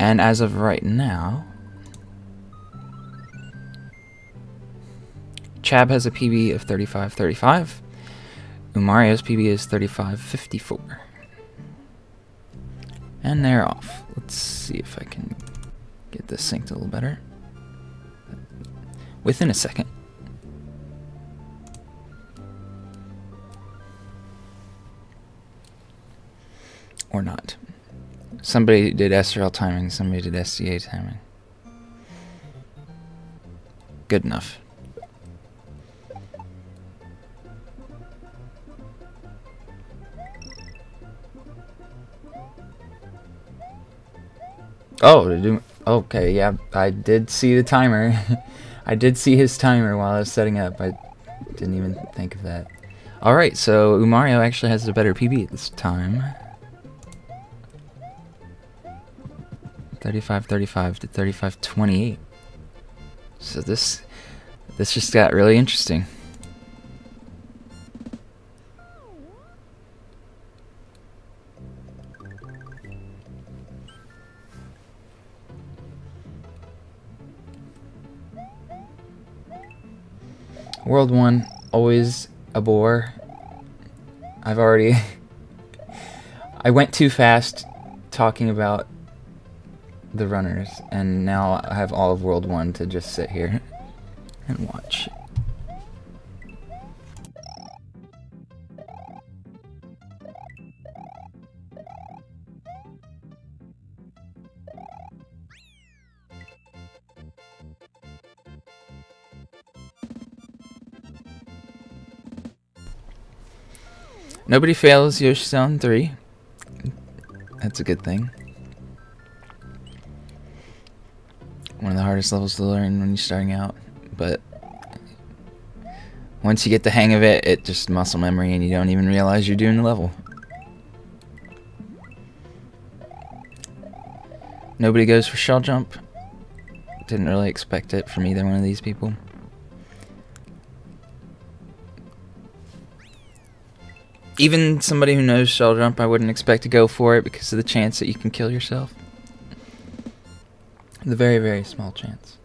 And as of right now, Chab has a PB of 35.35. Umario's PB is 35.54. And they're off. Let's see if I can get this synced a little better. Within a second. Or not. Somebody did SRL timing, somebody did SCA timing. Good enough. Oh, okay, yeah, I did see the timer. I did see his timer while I was setting up. I didn't even think of that. Alright, so Umario actually has a better PB at this time. 35-35 to 35-28. So this this just got really interesting. World 1, always a bore. I've already... I went too fast talking about the runners, and now I have all of World 1 to just sit here and watch. Nobody fails Yoshi Zone 3. That's a good thing. Hardest levels to learn when you're starting out, but once you get the hang of it, it just muscle memory and you don't even realize you're doing the level. Nobody goes for shell jump. Didn't really expect it from either one of these people. even somebody who knows shell jump, I wouldn't expect to go for it because of the chance that you can kill yourself. The very, very small chance.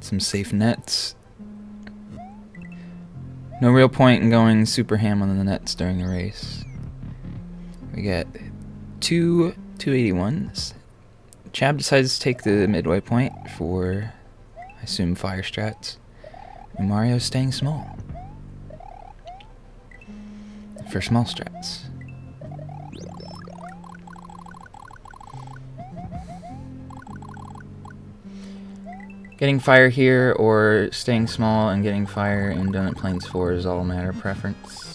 Some safe nets. No real point in going super ham on the nets during a race. We get two 281s. Chab decides to take the midway point for, I assume, fire strats. And Mario's staying small. For small strats. Getting fire here or staying small and getting fire in Donut Plains 4 is all a matter of preference.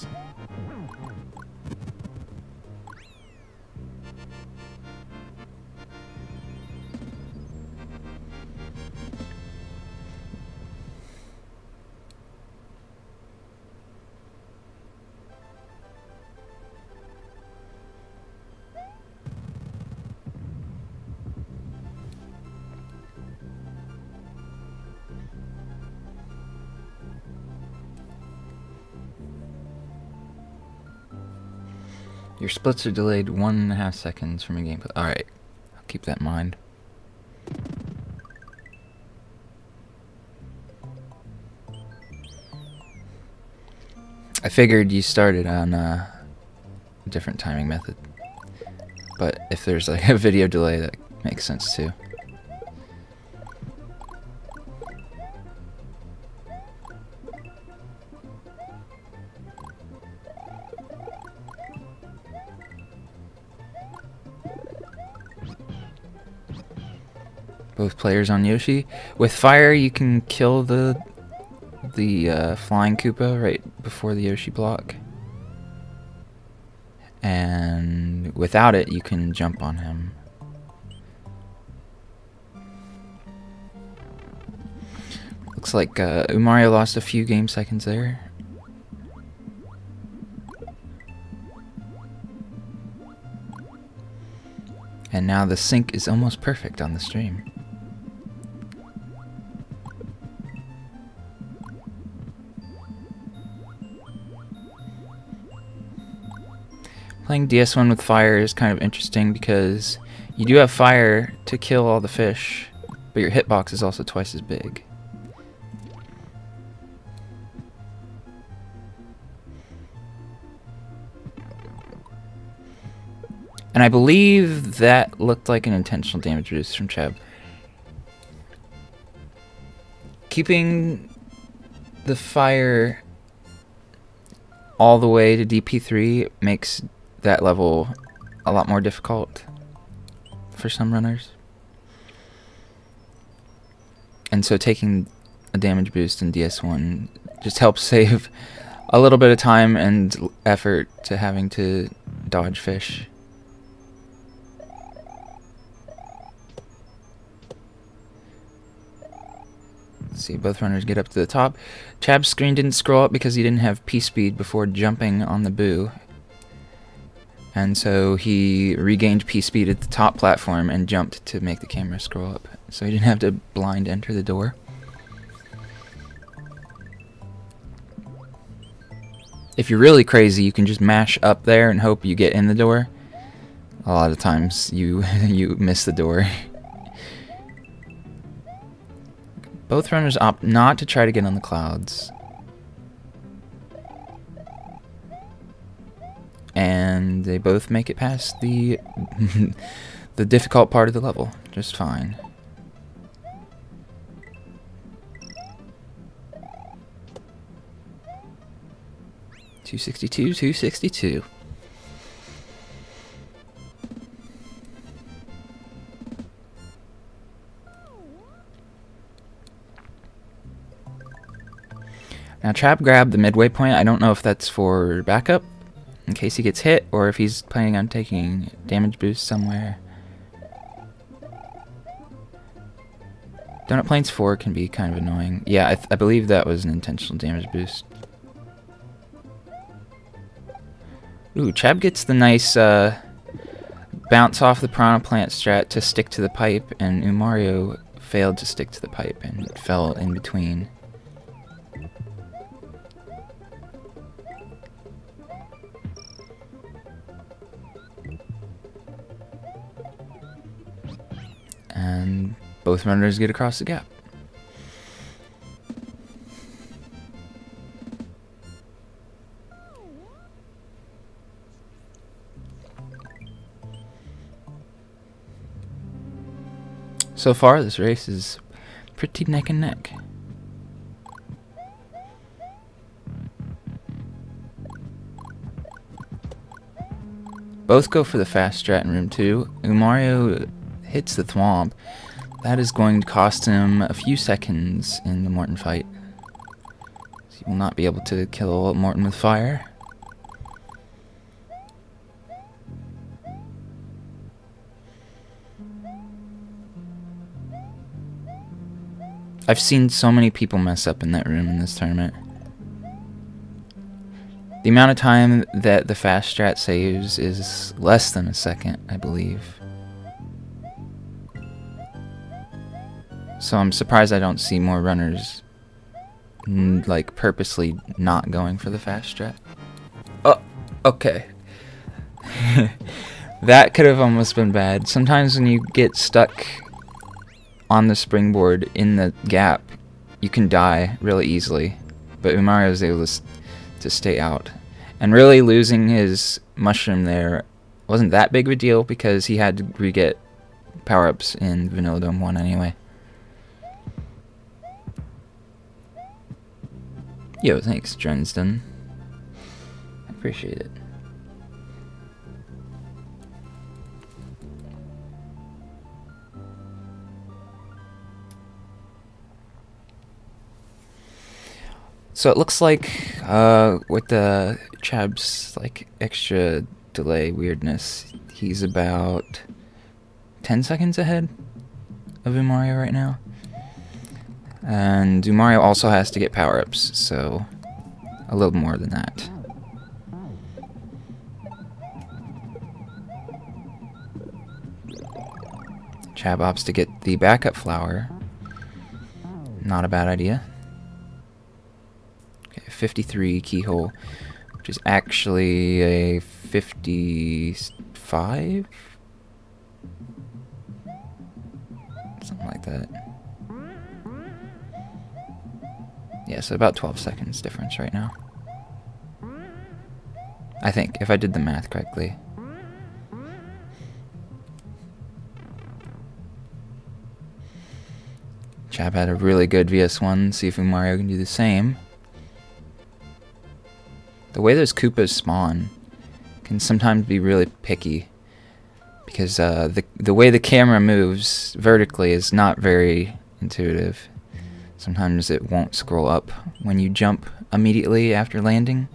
Splits are delayed one and a half seconds from a gameplay. Alright, I'll keep that in mind. I figured you started on uh, a different timing method. But if there's like a video delay, that makes sense too. Both players on Yoshi. With fire, you can kill the the uh, flying Koopa right before the Yoshi block. And without it, you can jump on him. Looks like uh, Umario lost a few game seconds there. And now the sync is almost perfect on the stream. Playing DS1 with fire is kind of interesting because you do have fire to kill all the fish, but your hitbox is also twice as big. And I believe that looked like an intentional damage reduce from Chab. Keeping the fire all the way to DP3 makes that level a lot more difficult for some runners. And so taking a damage boost in DS1 just helps save a little bit of time and effort to having to dodge fish. Let's see, both runners get up to the top. Chab's screen didn't scroll up because he didn't have P-speed before jumping on the boo. And so he regained P-speed at the top platform and jumped to make the camera scroll up. So he didn't have to blind enter the door. If you're really crazy, you can just mash up there and hope you get in the door. A lot of times you you miss the door. Both runners opt not to try to get on the clouds. And they both make it past the the difficult part of the level just fine. Two sixty two, two sixty two. Now Chab grab the midway point. I don't know if that's for backup, in case he gets hit, or if he's planning on taking damage boost somewhere. Donut Plains 4 can be kind of annoying. Yeah, I, I believe that was an intentional damage boost. Ooh, Chab gets the nice uh, bounce off the Piranha Plant strat to stick to the pipe, and Umario failed to stick to the pipe and fell in between. And both runners get across the gap. So far, this race is pretty neck and neck. Both go for the fast strat in room 2. Umario hits the Thwomp, that is going to cost him a few seconds in the Morton fight. He will not be able to kill Morton with fire. I've seen so many people mess up in that room in this tournament. The amount of time that the fast strat saves is less than a second, I believe. So I'm surprised I don't see more runners like purposely not going for the fast strat. Oh, okay. that could have almost been bad. Sometimes when you get stuck on the springboard in the gap, you can die really easily. But Umario was able to, to stay out. And really losing his mushroom there wasn't that big of a deal because he had to re-get power-ups in Vanilla Dome 1 anyway. Yo, thanks, Drensden. I appreciate it. So it looks like uh, with the Chab's like extra delay weirdness, he's about 10 seconds ahead of Umario right now. And Umario also has to get power-ups, so a little more than that. Chabops to get the backup flower. Not a bad idea. Okay, 53 keyhole, which is actually a 55? Something like that. Yeah, so about 12 seconds difference right now. I think, if I did the math correctly. Chab had a really good VS1, see if Mario can do the same. The way those Koopas spawn can sometimes be really picky. Because uh, the, the way the camera moves vertically is not very intuitive. Sometimes it won't scroll up when you jump immediately after landing.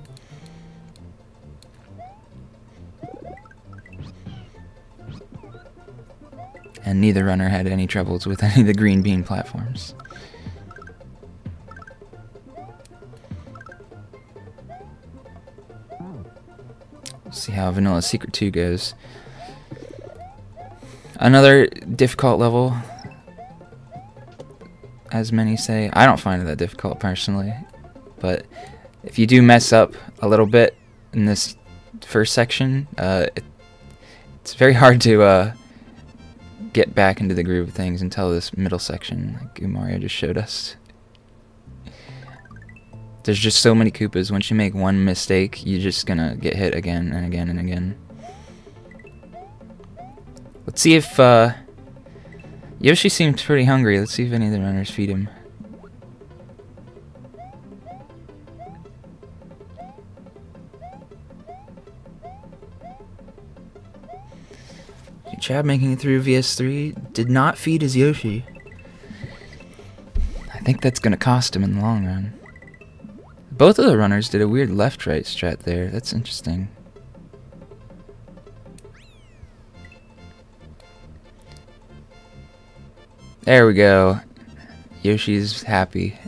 And neither runner had any troubles with any of the green bean platforms. see how Vanilla Secret 2 goes. Another difficult level, as many say. I don't find it that difficult personally, but if you do mess up a little bit in this first section, uh, it, it's very hard to uh, get back into the groove of things until this middle section, like Mario just showed us. There's just so many Koopas. Once you make one mistake, you're just gonna get hit again and again and again. Let's see if, uh... Yoshi seems pretty hungry. Let's see if any of the runners feed him. Chab making it through VS3 did not feed his Yoshi. I think that's going to cost him in the long run. Both of the runners did a weird left-right strat there. That's interesting. There we go. Yoshi's happy.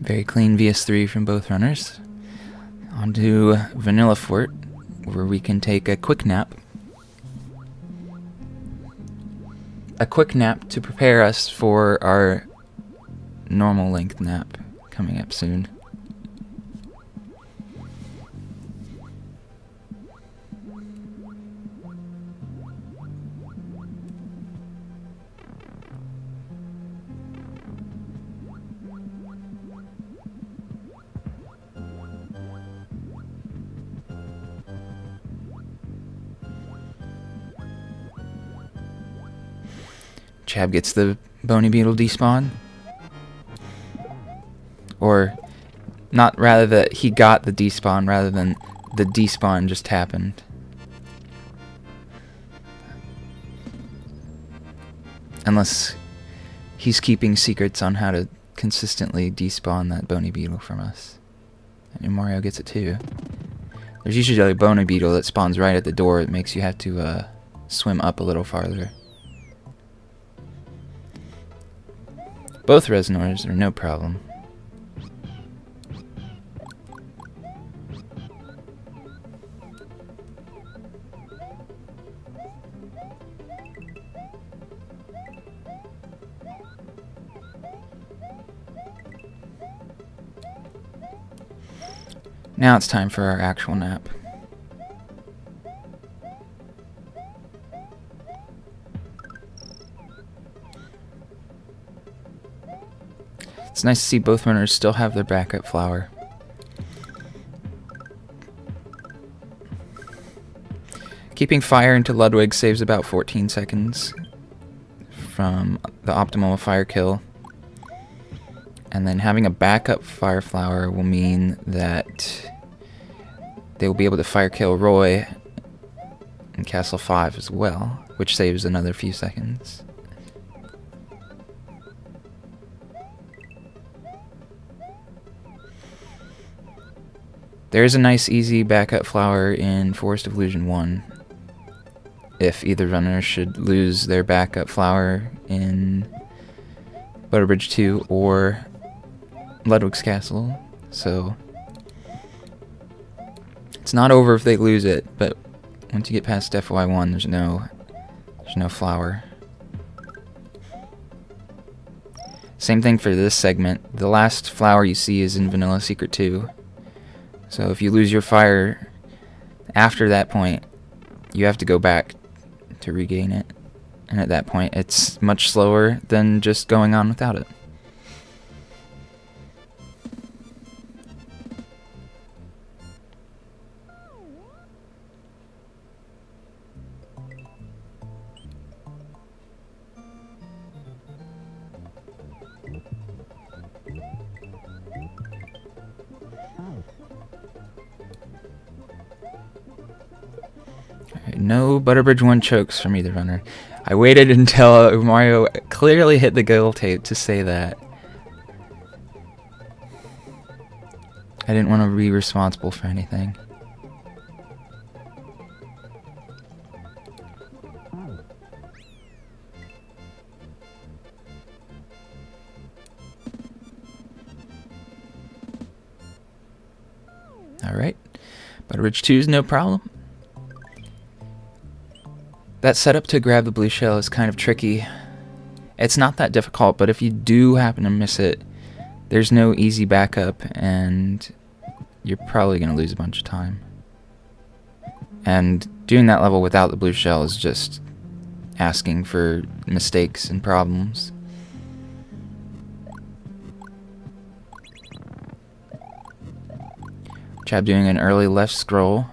Very clean VS3 from both runners. On to Vanilla Fort, where we can take a quick nap. A quick nap to prepare us for our normal length nap coming up soon. Chab gets the Bony Beetle despawn. Or, not rather that he got the despawn, rather than the despawn just happened. Unless he's keeping secrets on how to consistently despawn that Bony Beetle from us. And Mario gets it too. There's usually a Bony Beetle that spawns right at the door that makes you have to uh, swim up a little farther. Both Reznors are no problem. Now it's time for our actual nap. It's nice to see both runners still have their backup flower. Keeping fire into Ludwig saves about 14 seconds from the optimal fire kill. And then having a backup fire flower will mean that they will be able to fire kill Roy in Castle 5 as well, which saves another few seconds. There is a nice easy backup flower in Forest of Illusion 1. if either runner should lose their backup flower in Butterbridge 2 or Ludwig's Castle. So it's not over if they lose it, but once you get past FY1, there's no there's no flower. Same thing for this segment. The last flower you see is in Vanilla Secret 2. So if you lose your fire after that point, you have to go back to regain it. And at that point, it's much slower than just going on without it. No Butterbridge 1 chokes from either runner. I waited until Mario clearly hit the goal tape to say that. I didn't want to be responsible for anything. Alright. Butterbridge 2 is no problem. That setup to grab the blue shell is kind of tricky. It's not that difficult, but if you do happen to miss it, there's no easy backup, and you're probably going to lose a bunch of time. And doing that level without the blue shell is just asking for mistakes and problems. Chab doing an early left scroll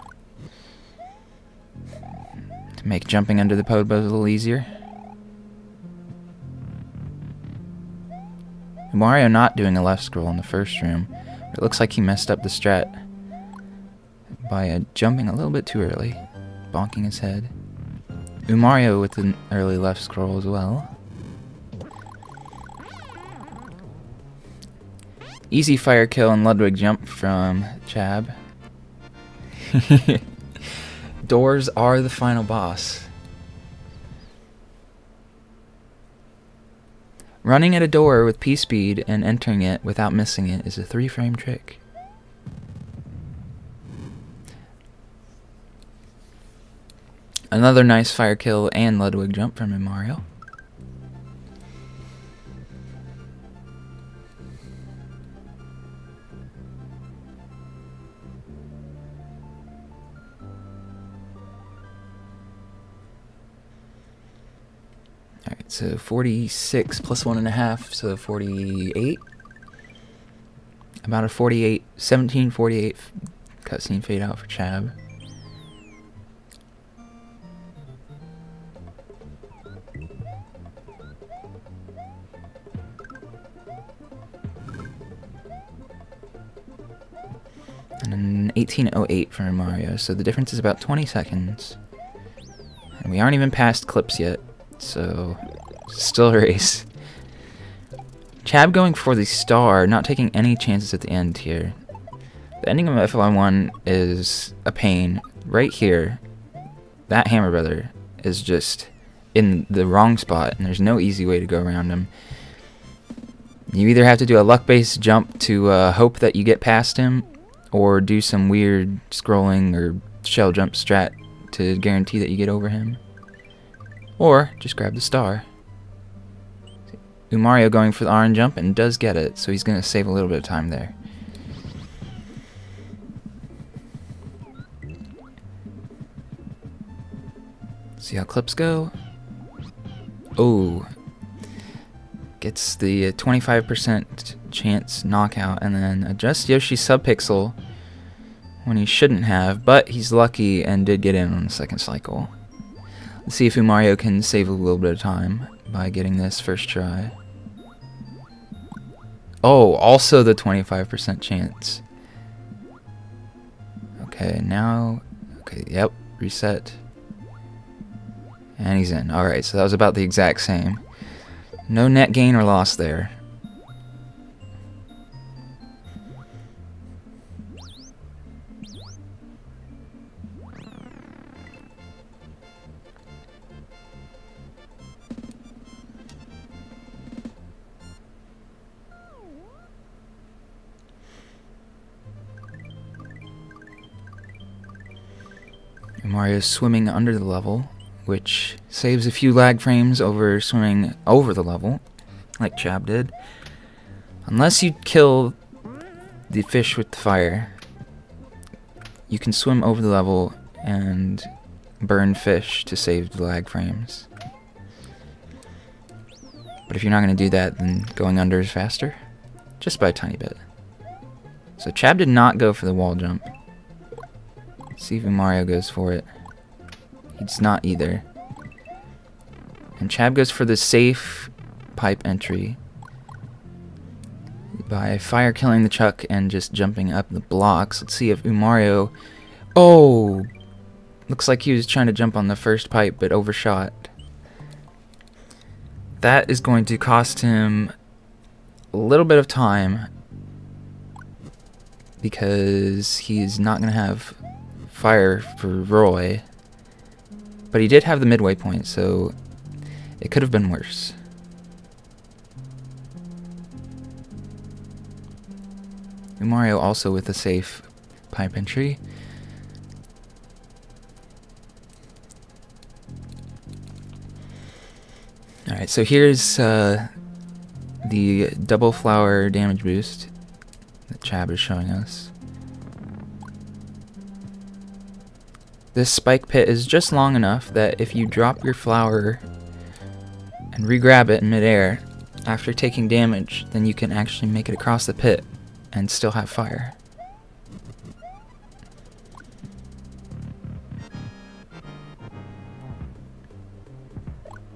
make jumping under the Podobos a little easier. Mario not doing a left scroll in the first room. It looks like he messed up the strat by uh, jumping a little bit too early, bonking his head. Umario with an early left scroll as well. Easy fire kill and Ludwig jump from Chab. Doors are the final boss. Running at a door with P-speed and entering it without missing it is a three-frame trick. Another nice fire kill and Ludwig jump from Mario. So 46 plus one and a half, so 48. About a 48, 1748 cutscene fade out for Chab. And then 1808 for Mario, so the difference is about 20 seconds. And we aren't even past clips yet, so Still race. Chab going for the star, not taking any chances at the end here. The ending of FY1 is a pain. Right here, that Hammer Brother is just in the wrong spot, and there's no easy way to go around him. You either have to do a luck-based jump to uh, hope that you get past him, or do some weird scrolling or shell jump strat to guarantee that you get over him. Or just grab the star. Umario going for the iron jump and does get it, so he's going to save a little bit of time there. See how clips go. Oh. Gets the uh, 25% chance knockout and then adjusts Yoshi's subpixel when he shouldn't have, but he's lucky and did get in on the second cycle. Let's see if Umario can save a little bit of time by getting this first try. Oh, also the 25% chance. Okay, now... Okay, yep, reset. And he's in. Alright, so that was about the exact same. No net gain or loss there. Mario's swimming under the level, which saves a few lag frames over swimming over the level, like Chab did. Unless you kill the fish with the fire, you can swim over the level and burn fish to save the lag frames. But if you're not going to do that, then going under is faster. Just by a tiny bit. So Chab did not go for the wall jump. See if Mario goes for it. Does not either. And Chab goes for the safe pipe entry by fire killing the Chuck and just jumping up the blocks. Let's see if Umario... Oh! Looks like he was trying to jump on the first pipe but overshot. That is going to cost him a little bit of time because he's not going to have fire for Roy. But he did have the midway point, so it could have been worse. Mario also with a safe pipe entry. Alright, so here's uh, the double flower damage boost that Chab is showing us. This spike pit is just long enough that if you drop your flower and re-grab it in midair after taking damage, then you can actually make it across the pit and still have fire.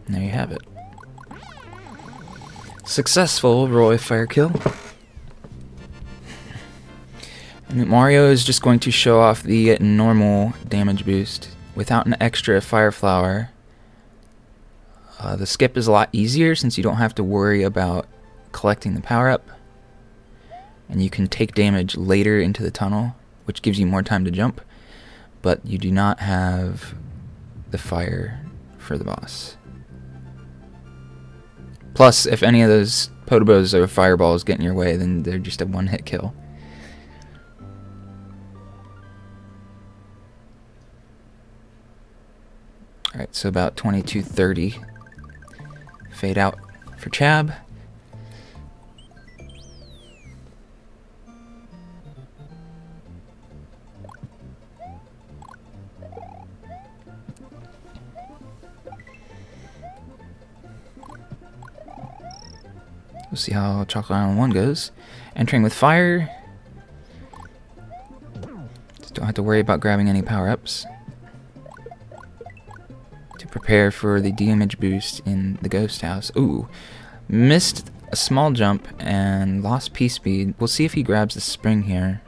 There you have it. Successful Roy fire kill. And Mario is just going to show off the normal damage boost without an extra fire flower. Uh, the skip is a lot easier since you don't have to worry about collecting the power up and you can take damage later into the tunnel, which gives you more time to jump, but you do not have the fire for the boss. Plus, if any of those Podobos or fireballs get in your way, then they're just a one-hit kill. Alright, so about 2230. Fade out for Chab. We'll see how Chocolate Island 1 goes. Entering with fire. Just don't have to worry about grabbing any power-ups. Prepare for the damage boost in the ghost house. Ooh. Missed a small jump and lost P-speed. We'll see if he grabs the spring here.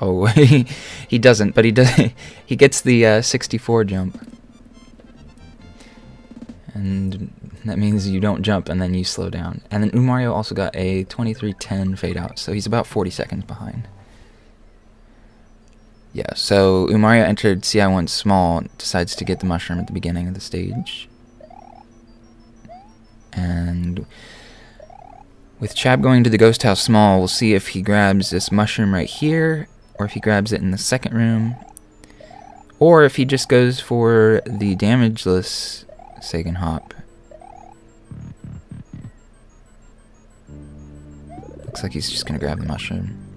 Oh, he, he doesn't, but he does. he gets the uh, 64 jump. And that means you don't jump and then you slow down. And then Umario also got a 2310 fade out, so he's about 40 seconds behind. Yeah, so Umario entered CI1 small, decides to get the mushroom at the beginning of the stage. And with Chab going to the ghost house small, we'll see if he grabs this mushroom right here, or if he grabs it in the second room, or if he just goes for the damageless Sagan Hop. Looks like he's just gonna grab the mushroom.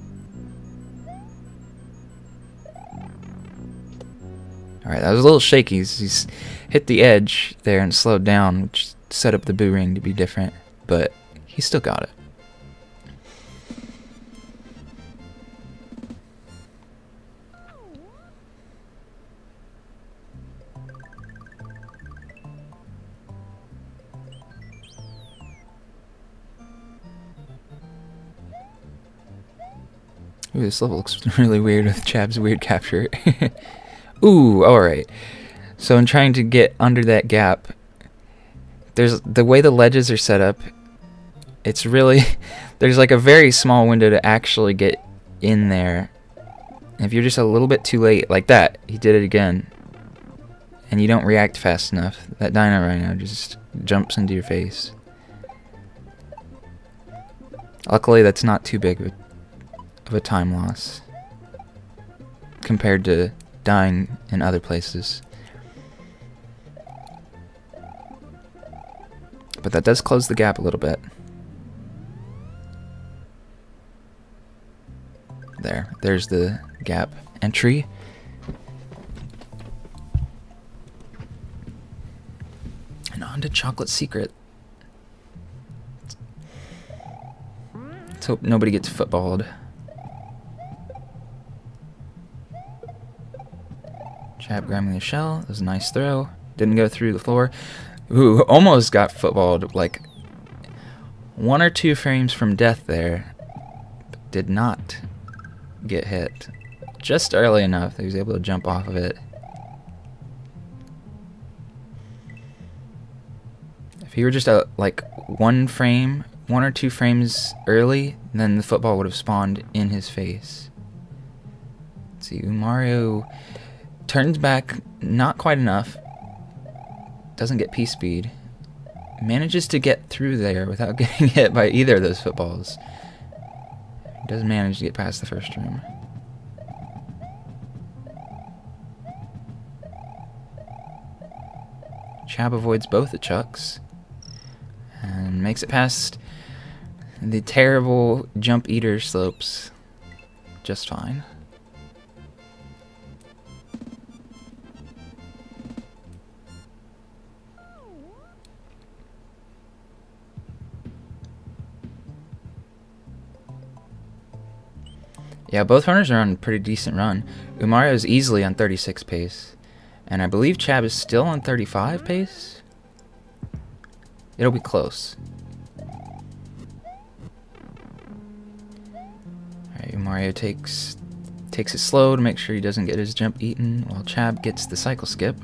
Alright, that was a little shaky. He's, he's, hit the edge there and slowed down, which set up the boo ring to be different, but he still got it. Ooh, this level looks really weird with Chab's weird capture. Ooh, alright. So in trying to get under that gap, there's the way the ledges are set up, it's really, there's like a very small window to actually get in there. If you're just a little bit too late, like that, he did it again, and you don't react fast enough, that Dino Rhino just jumps into your face. Luckily, that's not too big of a time loss compared to dying in other places. But that does close the gap a little bit. There, there's the gap entry. And on to Chocolate Secret. Let's hope nobody gets footballed. Grabbing the shell. That was a nice throw. Didn't go through the floor. Ooh, almost got footballed. Like one or two frames from death there. Did not get hit. Just early enough he was able to jump off of it. If he were just a, like one frame, one or two frames early, then the football would have spawned in his face. Let's see, Mario turns back not quite enough. Doesn't get P speed. Manages to get through there without getting hit by either of those footballs. Does manage to get past the first room. Chab avoids both the chucks and makes it past the terrible jump eater slopes just fine. Yeah, both runners are on a pretty decent run. Umario is easily on 36 pace. And I believe Chab is still on 35 pace. It'll be close. Alright, Mario takes takes it slow to make sure he doesn't get his jump eaten, while Chab gets the cycle skip.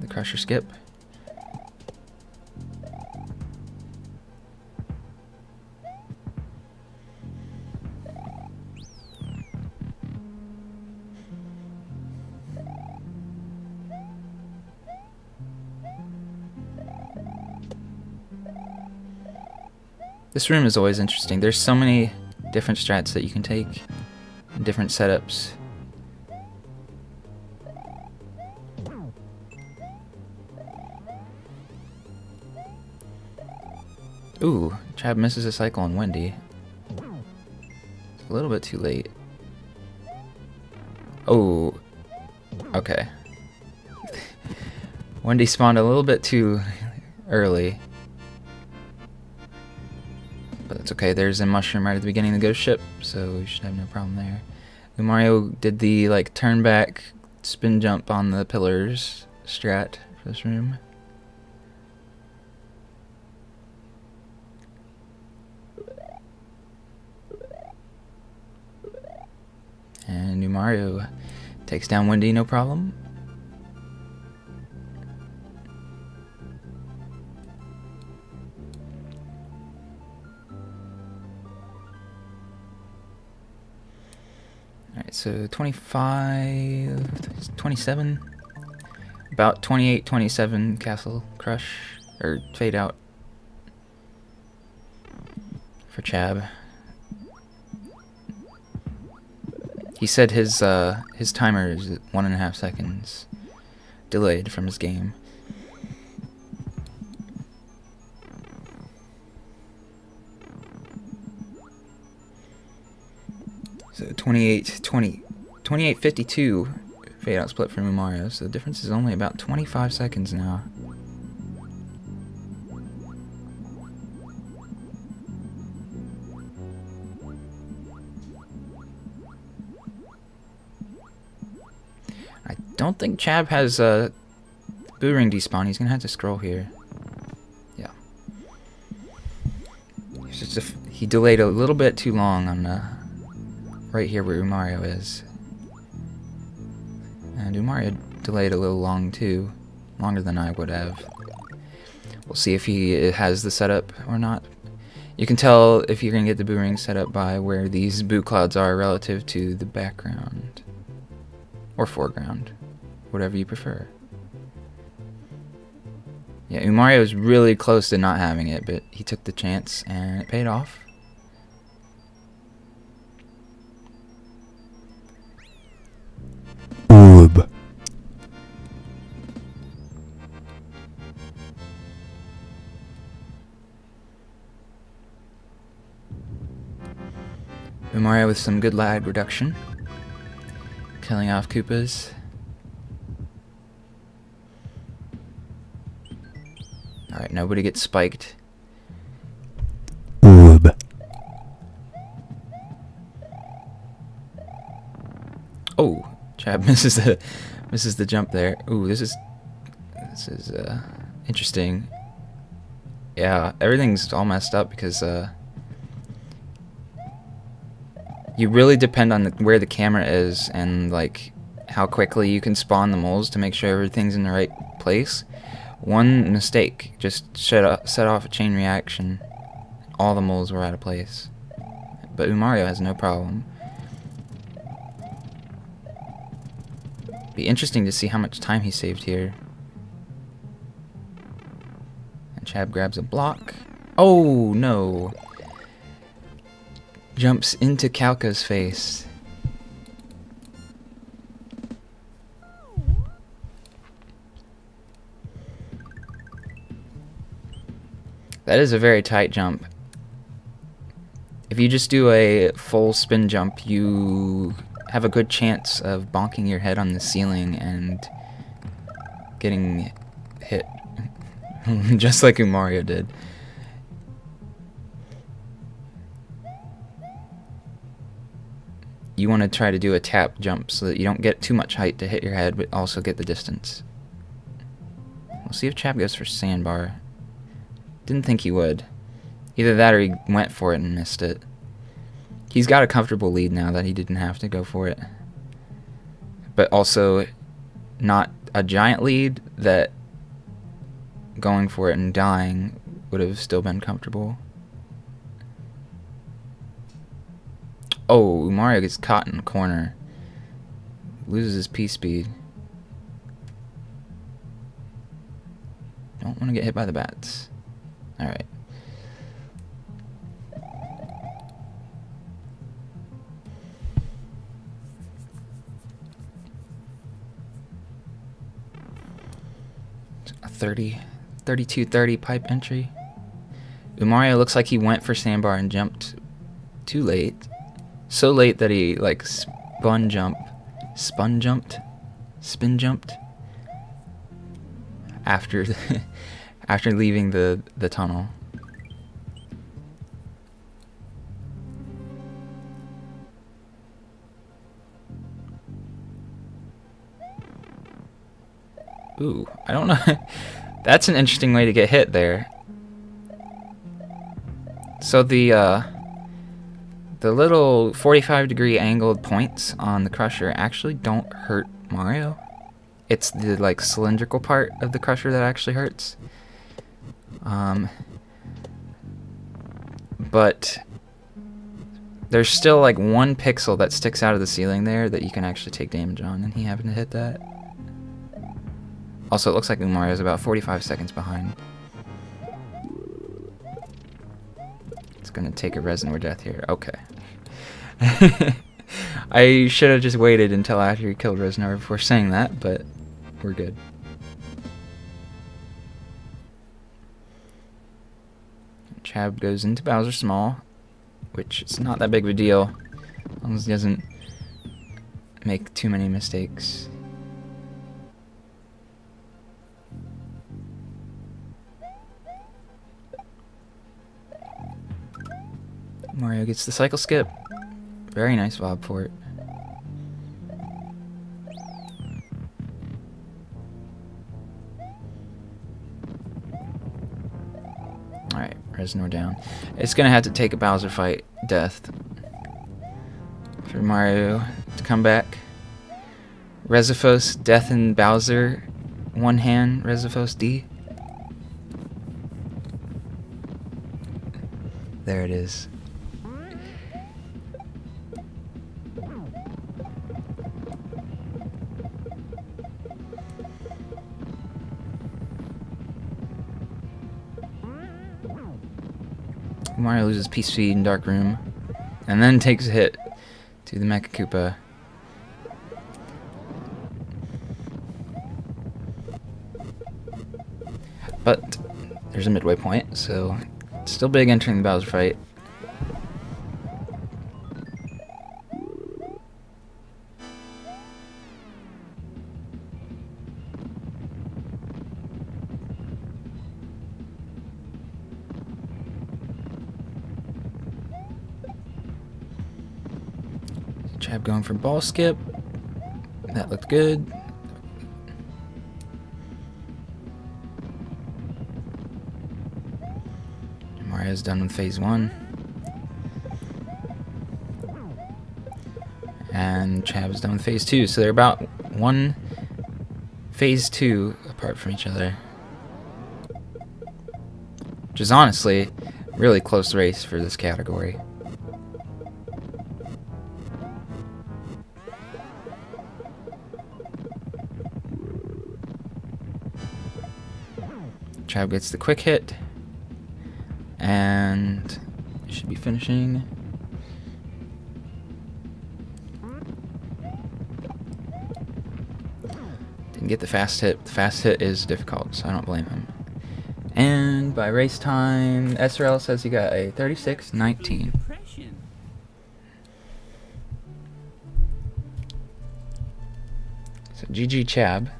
The crusher skip. This room is always interesting. There's so many different strats that you can take, different setups. Ooh, Chab misses a cycle on Wendy. It's a little bit too late. Oh, okay. Wendy spawned a little bit too early. But that's okay, there's a mushroom right at the beginning of the ghost ship, so we should have no problem there. Mario did the like turn back spin jump on the pillars strat for this room. And Umario takes down Wendy no problem. So 25, 27, about 28, 27 Castle Crush, or Fade Out for Chab. He said his uh, his timer is one and a half seconds delayed from his game. 28, 20, 28, 52 fade out split for Mario. So the difference is only about 25 seconds now. I don't think Chab has a uh, Boomerang despawn. He's gonna have to scroll here. Yeah. he delayed a little bit too long on uh, right here where Umario is. And Umario delayed a little long too, longer than I would have. We'll see if he has the setup or not. You can tell if you're going to get the boomerang set up by where these boo clouds are relative to the background. Or foreground. Whatever you prefer. Yeah, Umario is really close to not having it, but he took the chance and it paid off. Umario with some good lag reduction. Killing off Koopas. Alright, nobody gets spiked. Oob. Oh, Chab misses the misses the jump there. Ooh, this is this is uh interesting. Yeah, everything's all messed up because uh you really depend on the, where the camera is and like how quickly you can spawn the moles to make sure everything's in the right place. One mistake just set, up, set off a chain reaction. All the moles were out of place. But Umario has no problem. Be interesting to see how much time he saved here. And Chab grabs a block. Oh, no jumps into Calca's face. That is a very tight jump. If you just do a full spin jump, you have a good chance of bonking your head on the ceiling and getting hit. just like Umario did. You want to try to do a tap jump so that you don't get too much height to hit your head, but also get the distance. We'll see if Chab goes for sandbar. Didn't think he would. Either that or he went for it and missed it. He's got a comfortable lead now that he didn't have to go for it. But also not a giant lead that going for it and dying would have still been comfortable. Oh, Mario gets caught in a corner. Loses his P-speed. Don't want to get hit by the bats. Alright. A 30, 32, 30 pipe entry. Umario looks like he went for sandbar and jumped too late. So late that he like spun jump, spun jumped, spin jumped after after leaving the the tunnel. Ooh, I don't know. That's an interesting way to get hit there. So the uh the little 45 degree angled points on the crusher actually don't hurt Mario. It's the like cylindrical part of the crusher that actually hurts. Um, but there's still like one pixel that sticks out of the ceiling there that you can actually take damage on, and he happened to hit that. Also, it looks like Mario's about 45 seconds behind. It's gonna take a resin Reznor death here. Okay. I should have just waited until after he killed Reznor before saying that, but we're good. Chab goes into Bowser Small, which is not that big of a deal, as long as he doesn't make too many mistakes. Mario gets the cycle skip. Very nice Bob for it. Alright, Reznor down. It's gonna have to take a Bowser fight death for Mario to come back. Reziphos, Death and Bowser, one hand, Reziphos D. There it is. Mario loses P-speed in Dark Room, and then takes a hit to the Mecha Koopa. But there's a midway point, so still big entering the Bowser fight. Chab going for ball skip. That looked good. Mario's done with phase one. And Chab's done with phase two. So they're about one phase two apart from each other. Which is honestly really close race for this category. Chab gets the quick hit. And should be finishing. Didn't get the fast hit. The fast hit is difficult, so I don't blame him. And by race time, SRL says he got a 36-19. So GG Chab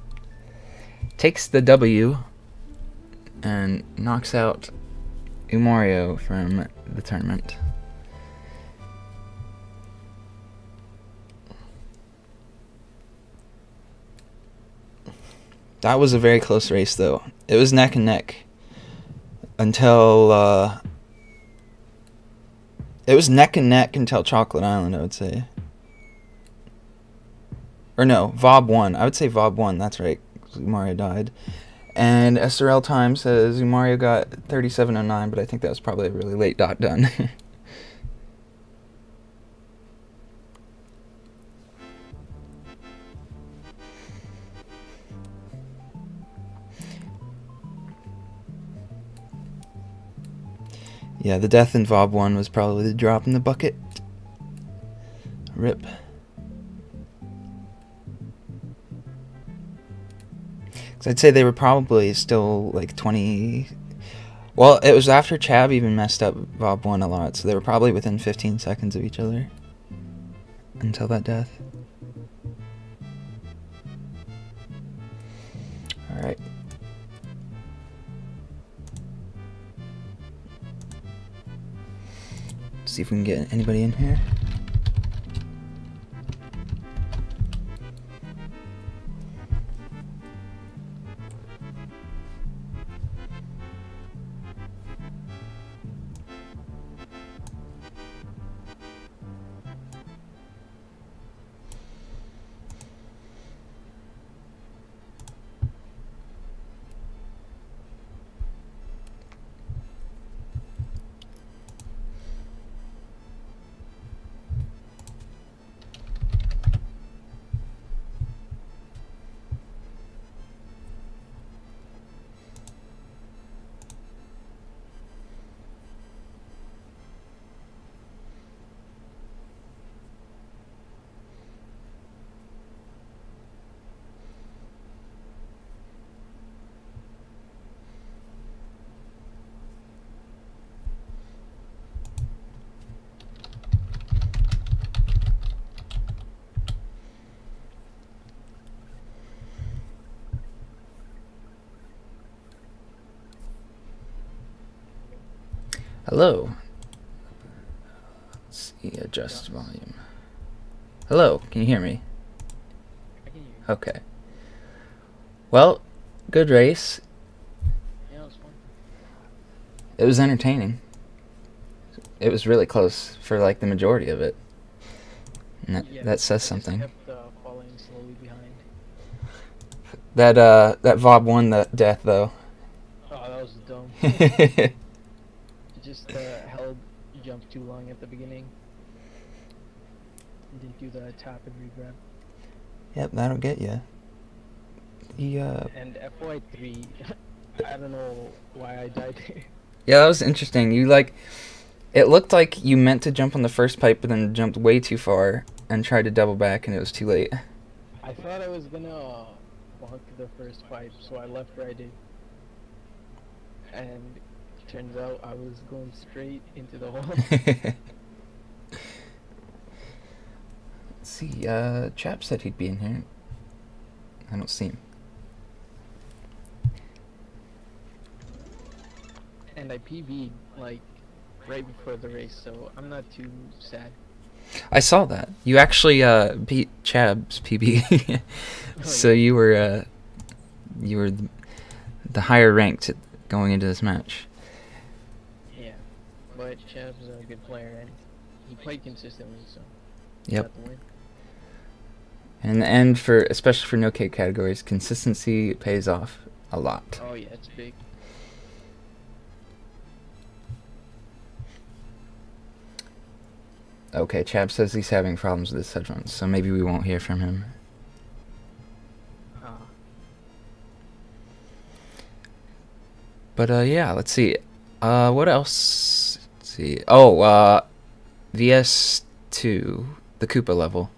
takes the W and knocks out Umario from the tournament. That was a very close race, though. It was neck and neck until uh, it was neck and neck until Chocolate Island. I would say, or no, Vob won. I would say Vob won. That's right. Mario died, and SRL time says Mario got 37.09, but I think that was probably a really late dot done. yeah, the death in Vob 1 was probably the drop in the bucket. Rip. I'd say they were probably still like 20. Well, it was after Chab even messed up Vob 1 a lot, so they were probably within 15 seconds of each other until that death. Alright. See if we can get anybody in here. Hello. Let's see, adjust volume. Hello, can you hear me? I can hear you. Okay. Well, good race. Yeah, it was fun. It was entertaining. It was really close for like the majority of it. And that, Yeah, that says something. kept uh, falling slowly behind. That uh that Vob won the death though. Oh, that was dumb. It just uh, held jump too long at the beginning. Didn't do the tap and regrab. yep, that'll get you. The uh And FI3, I don't know why I died. Yeah, that was interesting. You like, it looked like you meant to jump on the first pipe, but then jumped way too far and tried to double back, and it was too late. I thought I was gonna uh, bonk the first pipe, so I left where I did. And turns out I was going straight into the hole. Let's see. Uh, Chab said he'd be in here. I don't see him. and I PB'd like right before the race, so I'm not too sad. I saw that. You actually uh, beat Chab's PB. so you were uh, you were the higher ranked going into this match. Yeah, but Chab's a good player and he played consistently, so. Yep. And in the end, for especially for no cape categories, consistency pays off a lot. Oh yeah, it's big. Okay, Chab says he's having problems with his headphones, so maybe we won't hear from him. Uh, But uh, yeah, let's see. Uh, what else? Let's see. Oh, uh, VS2, the Koopa level.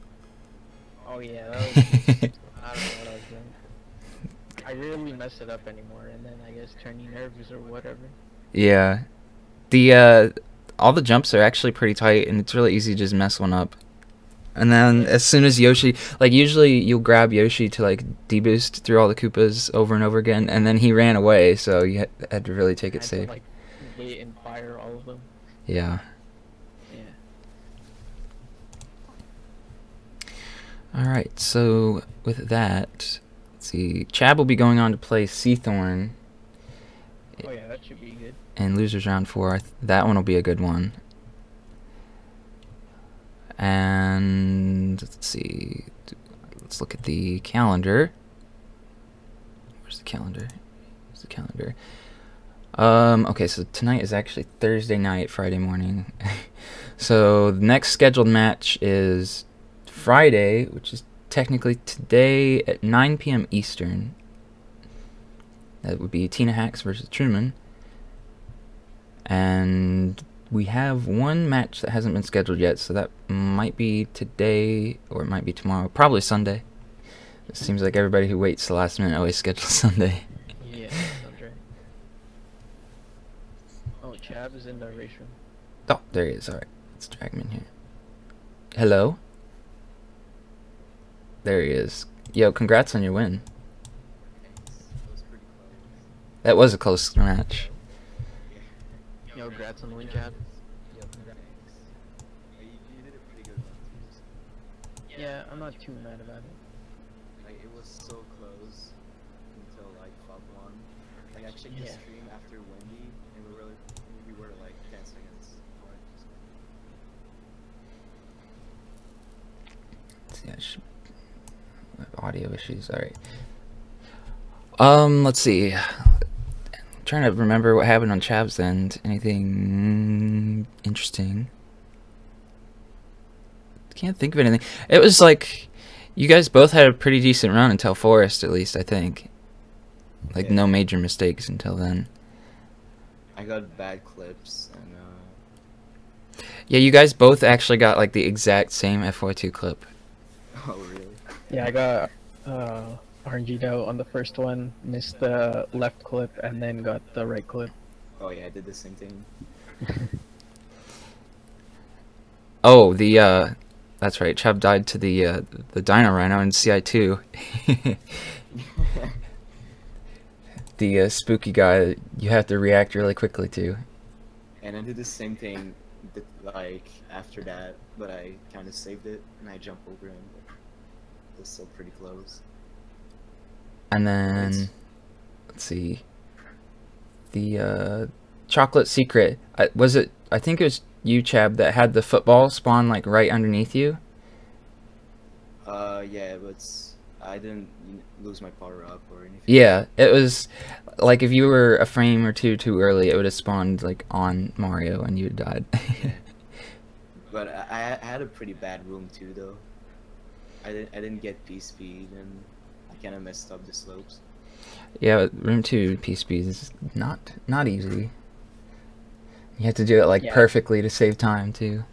Oh yeah, that was, I don't know what I was doing. I rarely mess it up anymore, and then I guess turning nervous or whatever. Yeah. The uh all the jumps are actually pretty tight and it's really easy to just mess one up. And then as soon as Yoshi like usually you'll grab Yoshi to like deboost through all the Koopas over and over again and then he ran away so you had, had to really take it safe. To, like wait and fire all of them. Yeah. Yeah. All right. So with that, let's see. Chab will be going on to play Seathorn Oh yeah, that should be good. in losers round 4. That one will be a good one. And let's see. Let's look at the calendar. Where's the calendar? Where's the calendar? Um, okay, so tonight is actually Thursday night, Friday morning. so the next scheduled match is Friday, which is technically today at 9 p.m. Eastern. That would be Tina Hacks versus Truman. And we have one match that hasn't been scheduled yet, so that might be today or it might be tomorrow. Probably Sunday. It seems like everybody who waits the last minute always schedules Sunday. Yeah, sounds right. Oh, Chab is in the race room. Oh, there he is. Alright, let's drag him in here. Hello? There he is. Yo, congrats on your win. That was a close match. Yo, congrats on the win, Chab. Yeah, I'm not too mad about it. Like it was so close until like Fub won. Like I checked the Yeah. stream after Wendy, and we were we were like ten seconds apart. Let's see, I should- I have audio issues. All right. Um, let's see. trying to remember what happened on Chab's end. Anything interesting? Can't think of anything. It was like you guys both had a pretty decent run until Forest, at least I think. Like Yeah. no major mistakes until then. I got bad clips, and uh, Yeah, you guys both actually got like the exact same F42 clip. Really? Yeah, I got uh, RNG'd out on the first one, missed the left clip, and then got the right clip. Oh yeah, I did the same thing. Oh, the uh that's right. Chab died to the uh the Dino Rhino in CI2. the uh, spooky guy you have to react really quickly to. and I did the same thing, like after that, but I kind of saved it, and I jumped over him. Was still pretty close. And then Nice. let's see. The uh chocolate secret. I, was it I think it was you Chab that had the football spawn like right underneath you. Uh, yeah, but I didn't lose my power up or anything. Yeah, it was like if you were a frame or two too early, it would have spawned like on Mario and you died. But I, I had a pretty bad room too, though. I didn't I didn't get P speed, and I kind of messed up the slopes. Yeah, room two P speed is not not easy. You have to do it like Yeah. perfectly to save time too.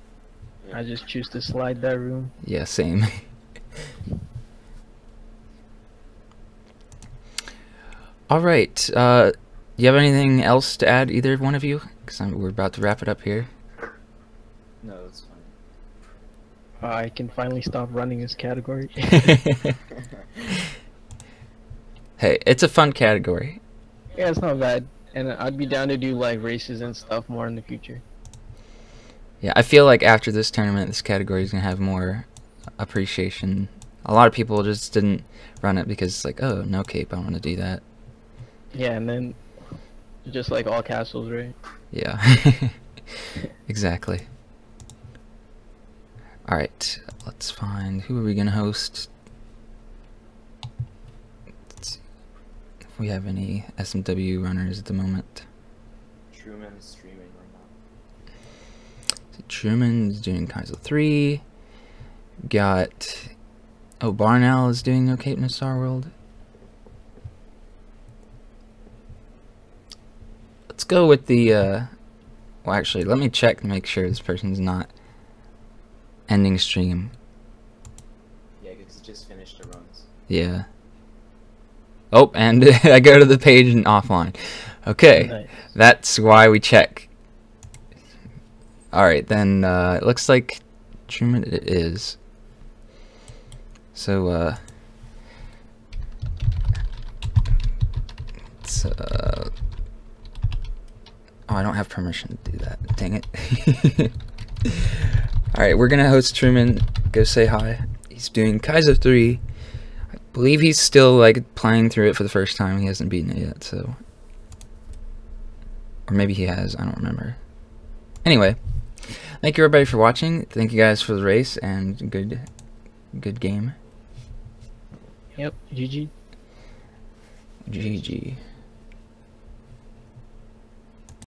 I just choose to slide that room. Yeah, same. All right. Uh, do you have anything else to add, either one of you? Because we're about to wrap it up here. No, it's fine. I can finally stop running this category. hey, it's a fun category. yeah, it's not bad. And I'd be down to do like races and stuff more in the future. Yeah, I feel like after this tournament, this category is gonna have more appreciation. A lot of people just didn't run it because it's like, oh, no cape, I want to do that. Yeah, and then just like all castles, right? Yeah, exactly. All right, let's find who are we gonna host. Let's see if we have any SMW runners at the moment. Truman is streaming right now. So Truman's doing Kaiser 3. Got. Oh, Barnell is doing No Cape No Star World. Let's go with the. Uh, well, actually, let me check to make sure this person's not ending stream. Yeah, because he just finished the runs. Yeah. Oh, and I go to the page and offline. Okay. Nice. That's why we check. Alright, then uh, it looks like Truman it is. So, uh. It's, uh. Oh, I don't have permission to do that. Dang it. Alright, we're gonna host Truman. Go say hi. He's doing Kaiser 3. I believe he's still, like, playing through it for the first time. He hasn't beaten it yet, so. Or maybe he has, I don't remember. Anyway, thank you everybody for watching. Thank you guys for the race and good good game. Yep. GG. GG.